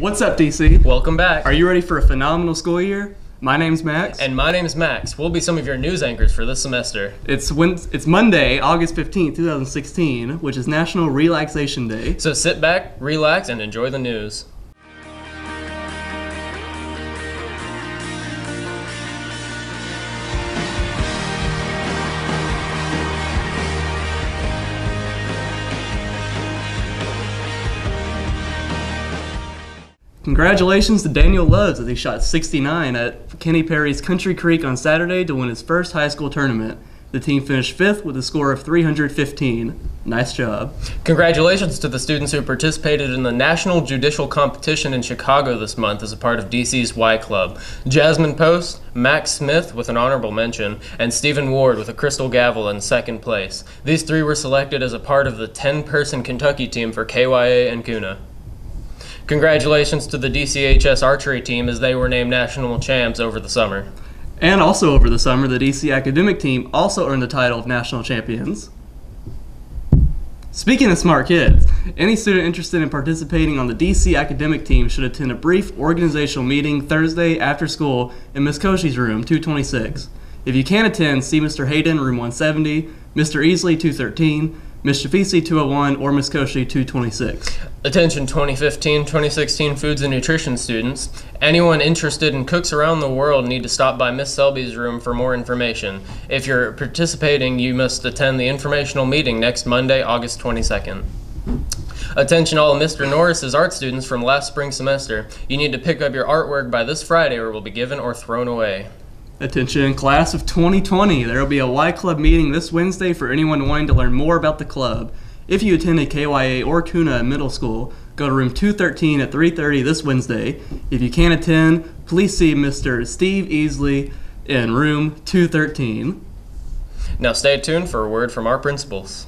What's up, DC? Welcome back. Are you ready for a phenomenal school year? My name's Max. And my name's Max. We'll be some of your news anchors for this semester. it's when it's Monday, August 15th, 2016, which is National Relaxation Day. So sit back, relax, and enjoy the news. Congratulations to Daniel Loves as he shot 69 at Kenny Perry's Country Creek on Saturday to win his first high school tournament. The team finished fifth with a score of 315. Nice job. Congratulations to the students who participated in the National Judicial Competition in Chicago this month as a part of DC's Y Club. Jasmine Post, Max Smith with an honorable mention, and Stephen Ward with a crystal gavel in second place. These three were selected as a part of the 10 person Kentucky team for KYA and Kuna. Congratulations to the DCHS archery team as they were named national champs over the summer. And also over the summer, the DC academic team also earned the title of national champions. Speaking of smart kids, any student interested in participating on the DC academic team should attend a brief organizational meeting Thursday after school in Ms. Koshi's room, 226. If you can't attend, see Mr. Hayden, room 170, Mr. Easley, 213, Ms. Shafisi, 201, or Ms. Koshi, 226. Attention 2015-2016 foods and nutrition students. Anyone interested in cooks around the world need to stop by Miss Selby's room for more information. If you're participating, you must attend the informational meeting next Monday, August 22nd. Attention all Mr. Norris's art students from last spring semester. You need to pick up your artwork by this Friday or will be given or thrown away. Attention, class of 2020. There will be a Y Club meeting this Wednesday for anyone wanting to learn more about the club. If you attended KYA or Kuna middle school, go to room 213 at 3:30 this Wednesday. If you can't attend, please see Mr. Steve Easley in room 213. Now stay tuned for a word from our principals.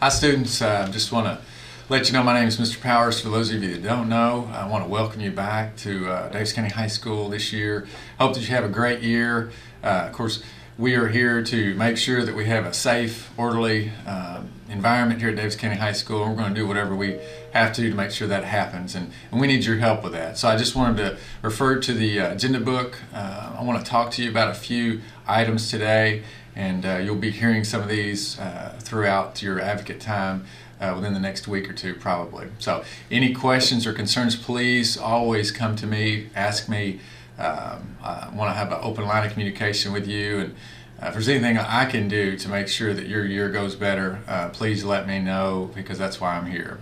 Hi students, uh, just want to let you know my name is Mr. Powers. For those of you that don't know, I want to welcome you back to uh, Daviess County High School this year. Hope that you have a great year. Uh, of course, we are here to make sure that we have a safe, orderly uh, environment here at Daviess County High School. We're going to do whatever we have to to make sure that happens, and, and we need your help with that. So I just wanted to refer to the uh, agenda book. Uh, I want to talk to you about a few items today, and uh, you'll be hearing some of these throughout your advocate time. Uh, within the next week or two, probably. So, any questions or concerns, please always come to me, ask me. Um, I want to have an open line of communication with you, and uh, if there's anything I can do to make sure that your year goes better, uh, please let me know because that's why I'm here.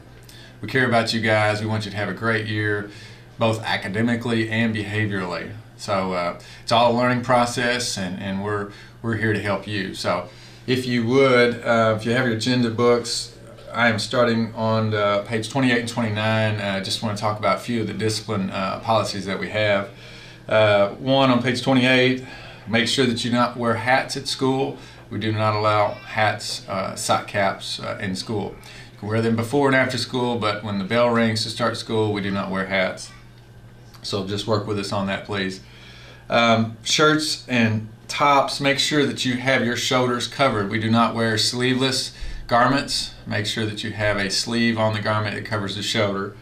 We care about you guys. We want you to have a great year, both academically and behaviorally. So uh, it's all a learning process, and, and we're we're here to help you. So if you would, uh, if you have your agenda books, I am starting on page 28 and 29. I uh, just want to talk about a few of the discipline uh, policies that we have. Uh, one on page 28, make sure that you not wear hats at school. We do not allow hats, uh, sock caps in school. You can wear them before and after school, but when the bell rings to start school, we do not wear hats. So just work with us on that, please. Um, shirts and tops, make sure that you have your shoulders covered. We do not wear sleeveless garments. Make sure that you have a sleeve on the garment that covers the shoulder.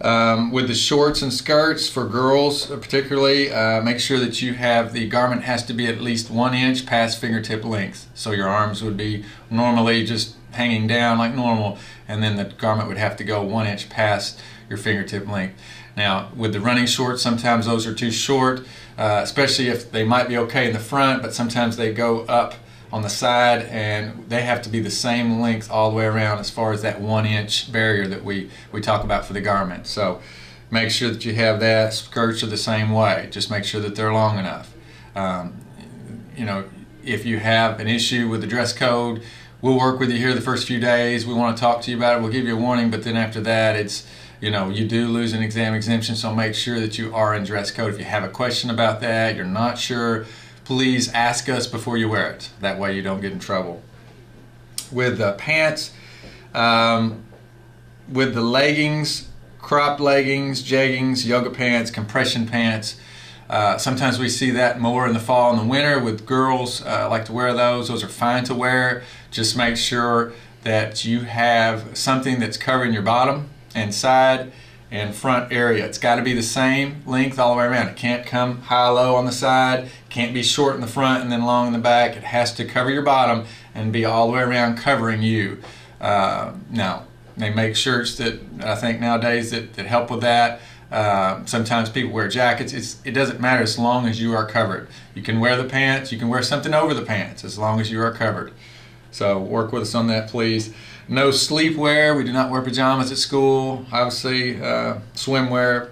Um, with the shorts and skirts for girls, particularly, uh, make sure that you have the garment has to be at least one inch past fingertip length. So your arms would be normally just hanging down like normal, and then the garment would have to go one inch past your fingertip length. Now, with the running shorts, sometimes those are too short, uh, especially if they might be okay in the front, but sometimes they go up on the side and they have to be the same length all the way around as far as that one inch barrier that we, we talk about for the garment. So make sure that you have that. Skirts are the same way. Just make sure that they're long enough. Um, you know, if you have an issue with the dress code, we'll work with you here the first few days. We want to talk to you about it. We'll give you a warning, but then after that, it's you know, you do lose an exam exemption, so make sure that you are in dress code. If you have a question about that, you're not sure, please ask us before you wear it. That way you don't get in trouble. With the pants, um, with the leggings, crop leggings, jeggings, yoga pants, compression pants, uh, sometimes we see that more in the fall and the winter with girls uh, like to wear those. Those are fine to wear. Just make sure that you have something that's covering your bottom and side and front area. It's got to be the same length all the way around. It can't come high low on the side, can't be short in the front and then long in the back. It has to cover your bottom and be all the way around covering you. Uh, now, they make shirts that I think nowadays that, that help with that. Uh, sometimes people wear jackets. It's, it doesn't matter as long as you are covered. You can wear the pants, you can wear something over the pants as long as you are covered. So work with us on that, please. No sleepwear. We do not wear pajamas at school. Obviously, uh, swimwear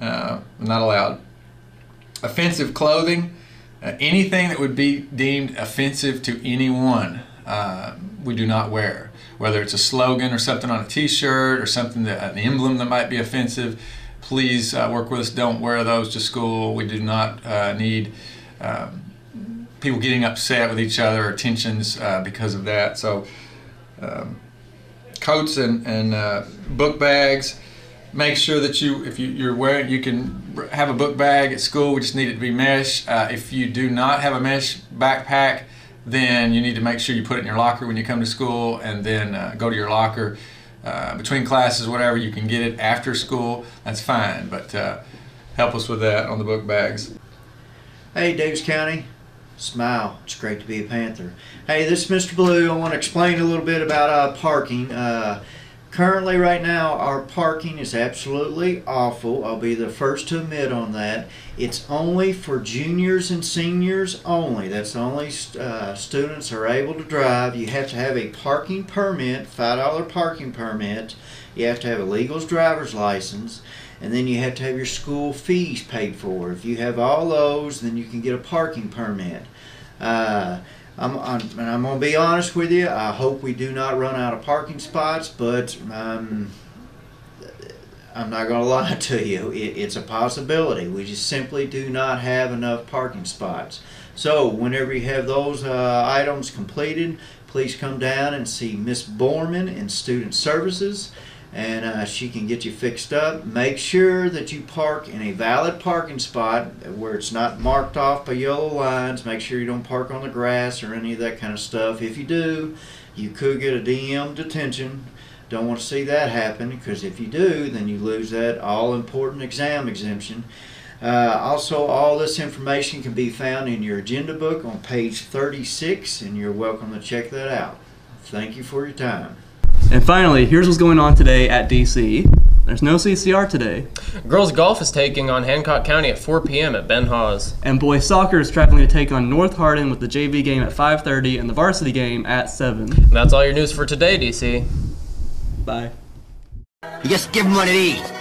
uh, not allowed. Offensive clothing. Uh, anything that would be deemed offensive to anyone, uh, we do not wear. Whether it's a slogan or something on a T-shirt or something that an emblem that might be offensive, please uh, work with us. Don't wear those to school. We do not uh, need. Um, people getting upset with each other or tensions uh, because of that. So, um, coats and, and uh, book bags. Make sure that you, if you, are wearing, you can have a book bag at school. We just need it to be mesh. Uh, if you do not have a mesh backpack, then you need to make sure you put it in your locker when you come to school, and then uh, go to your locker uh, between classes, whatever. You can get it after school. That's fine, but uh, help us with that on the book bags. Hey, Daviess County. Smile. It's great to be a Panther. Hey, this is Mr. Blue. I want to explain a little bit about uh, parking. Uh, currently, right now, our parking is absolutely awful. I'll be the first to admit on that. It's only for juniors and seniors only. That's the only uh, students are able to drive. You have to have a parking permit, $5 parking permit. You have to have a legal driver's license and then you have to have your school fees paid for. If you have all those, then you can get a parking permit. Uh, I'm, I'm, and I'm going to be honest with you. I hope we do not run out of parking spots, but um, I'm not going to lie to you. It, it's a possibility. We just simply do not have enough parking spots. So, whenever you have those uh, items completed, please come down and see Miss Borman in Student Services and uh, she can get you fixed up. Make sure that you park in a valid parking spot where it's not marked off by yellow lines. Make sure you don't park on the grass or any of that kind of stuff. If you do, you could get a DM detention. Don't want to see that happen because if you do, then you lose that all important exam exemption. Uh, also, all this information can be found in your agenda book on page 36, and you're welcome to check that out. Thank you for your time. And finally, here's what's going on today at DC. There's no CCR today. Girls golf is taking on Hancock County at 4 p.m. at Ben Hawes. And boys soccer is traveling to take on North Hardin with the JV game at 5:30 and the varsity game at 7. And that's all your news for today, DC. Bye. You just give them what it is.